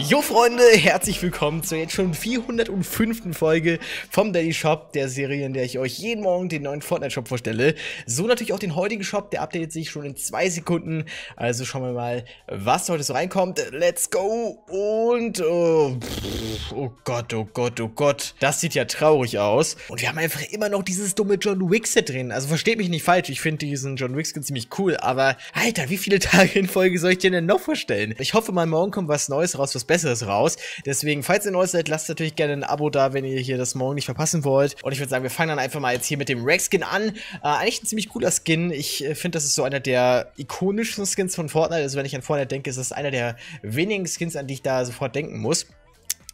Jo Freunde, herzlich willkommen zur jetzt schon 405. Folge vom Daddy Shop, der Serie, in der ich euch jeden Morgen den neuen Fortnite Shop vorstelle. So natürlich auch den heutigen Shop, der updatet sich schon in zwei Sekunden. Also schauen wir mal, was heute so reinkommt. Let's go! Und, oh, oh Gott, oh Gott, oh Gott. Das sieht ja traurig aus. Und wir haben einfach immer noch dieses dumme John Wick Set drin. Also versteht mich nicht falsch, ich finde diesen John Wick Skin ziemlich cool, aber Alter, wie viele Tage in Folge soll ich dir denn noch vorstellen? Ich hoffe mal, morgen kommt was Neues raus, was Besseres raus. Deswegen, falls ihr neu seid, lasst natürlich gerne ein Abo da, wenn ihr hier das morgen nicht verpassen wollt. Und ich würde sagen, wir fangen dann einfach mal jetzt hier mit dem Rex-Skin an. Äh, eigentlich ein ziemlich cooler Skin. Ich äh, finde, das ist so einer der ikonischen Skins von Fortnite. Also wenn ich an Fortnite denke, ist das einer der wenigen Skins, an die ich da sofort denken muss.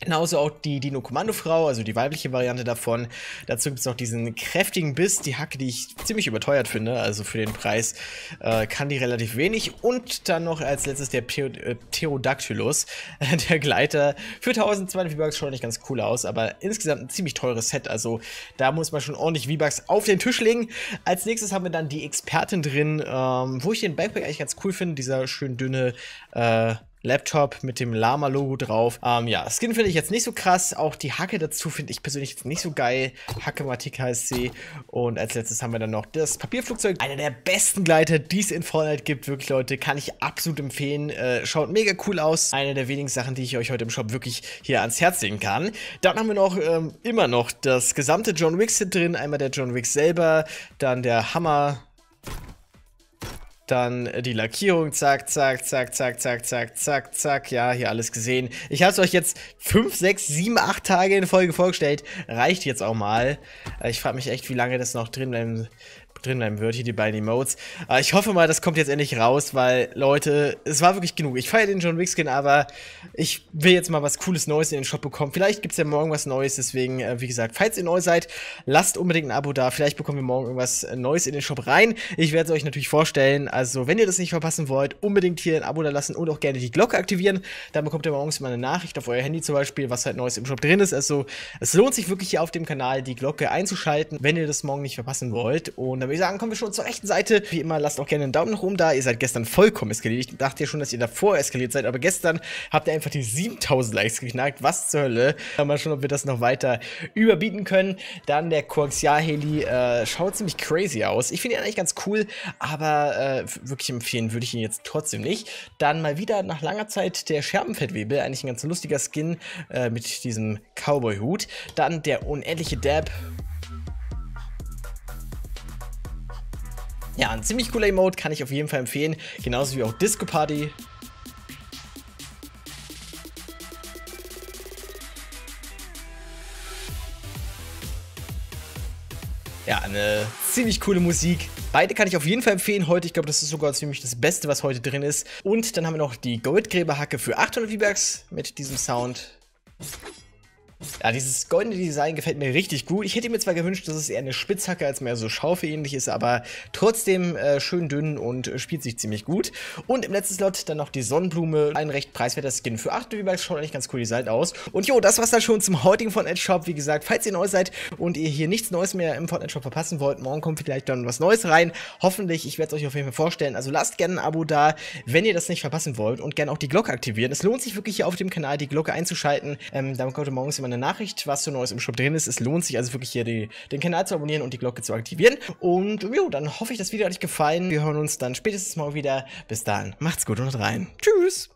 Genauso auch die Dino-Kommando-Frau, also die weibliche Variante davon. Dazu gibt es noch diesen kräftigen Biss, die Hacke, die ich ziemlich überteuert finde. Also für den Preis äh, kann die relativ wenig. Und dann noch als letztes der äh, Pterodactylus, der Gleiter. Für 1200 V-Bucks schaut nicht ganz cool aus, aber insgesamt ein ziemlich teures Set. Also da muss man schon ordentlich V-Bucks auf den Tisch legen. Als nächstes haben wir dann die Expertin drin, ähm, wo ich den Backpack eigentlich ganz cool finde. Dieser schön dünne äh, Laptop mit dem Lama-Logo drauf. Ähm, ja, Skin finde ich jetzt nicht so krass. Auch die Hacke dazu finde ich persönlich jetzt nicht so geil. Hackematik heißt sie. Und als letztes haben wir dann noch das Papierflugzeug. Einer der besten Gleiter, die es in Fortnite gibt. Wirklich, Leute, kann ich absolut empfehlen. Äh, schaut mega cool aus. Eine der wenigen Sachen, die ich euch heute im Shop wirklich hier ans Herz legen kann. Dann haben wir noch ähm, immer noch das gesamte John Wick Set drin. Einmal der John Wick selber, dann der Hammer dann die Lackierung, zack, zack, zack, zack, zack, zack, zack, zack. Ja, hier alles gesehen. Ich habe es euch jetzt 5, 6, 7, 8 Tage in Folge vorgestellt. Reicht jetzt auch mal. Äh, ich frage mich echt, wie lange das noch drin bleiben drin bleiben wird, hier die beiden Emotes. Aber ich hoffe mal, das kommt jetzt endlich raus, weil, Leute, es war wirklich genug. Ich feiere den John Wick Skin, aber ich will jetzt mal was cooles Neues in den Shop bekommen. Vielleicht gibt es ja morgen was Neues, deswegen, äh, wie gesagt, falls ihr neu seid, lasst unbedingt ein Abo da. Vielleicht bekommen wir morgen irgendwas Neues in den Shop rein. Ich werde es euch natürlich vorstellen. Also, wenn ihr das nicht verpassen wollt, unbedingt hier ein Abo da lassen und auch gerne die Glocke aktivieren. Dann bekommt ihr morgens mal eine Nachricht auf euer Handy zum Beispiel, was halt Neues im Shop drin ist. Also, es lohnt sich wirklich hier auf dem Kanal die Glocke einzuschalten, wenn ihr das morgen nicht verpassen wollt. Und dann würde ich sagen, kommen wir schon zur rechten Seite. Wie immer, lasst auch gerne einen Daumen nach oben da. Ihr seid gestern vollkommen eskaliert. Ich dachte ja schon, dass ihr davor eskaliert seid, aber gestern habt ihr einfach die 7000 Likes geknackt. Was zur Hölle? Mal schauen, ob wir das noch weiter überbieten können. Dann der Coaxial-Heli äh, schaut ziemlich crazy aus. Ich finde ihn eigentlich ganz cool, aber äh, wirklich empfehlen würde ich ihn jetzt trotzdem nicht. Dann mal wieder nach langer Zeit der Scherbenfettwebel. Eigentlich ein ganz lustiger Skin äh, mit diesem Cowboy-Hut. Dann der unendliche Dab Ja, ein ziemlich cooler Emote, kann ich auf jeden Fall empfehlen. Genauso wie auch Disco Party. Ja, eine ziemlich coole Musik. Beide kann ich auf jeden Fall empfehlen heute. Ich glaube, das ist sogar ziemlich das Beste, was heute drin ist. Und dann haben wir noch die Goldgräberhacke für 800 V-Bucks mit diesem Sound. Ja, dieses goldene Design gefällt mir richtig gut. Ich hätte mir zwar gewünscht, dass es eher eine Spitzhacke als mehr so Schaufel-ähnlich ist, aber trotzdem äh, schön dünn und äh, spielt sich ziemlich gut. Und im letzten Slot dann noch die Sonnenblume. Ein recht preiswerter Skin für 8 Übrigens schaut eigentlich ganz cool designt aus. Und jo, das war's dann schon zum heutigen Fortnite Shop. Wie gesagt, falls ihr neu seid und ihr hier nichts Neues mehr im Fortnite Shop verpassen wollt, morgen kommt vielleicht dann was Neues rein. Hoffentlich, ich werde es euch auf jeden Fall vorstellen. Also lasst gerne ein Abo da, wenn ihr das nicht verpassen wollt und gerne auch die Glocke aktivieren. Es lohnt sich wirklich hier auf dem Kanal die Glocke einzuschalten. Ähm, dann kommt morgens immer eine Nachricht, was so Neues im Shop drin ist. Es lohnt sich also wirklich hier die, den Kanal zu abonnieren und die Glocke zu aktivieren. Und jo, dann hoffe ich, das Video hat euch gefallen. Wir hören uns dann spätestens mal wieder. Bis dann. Macht's gut und rein. Tschüss.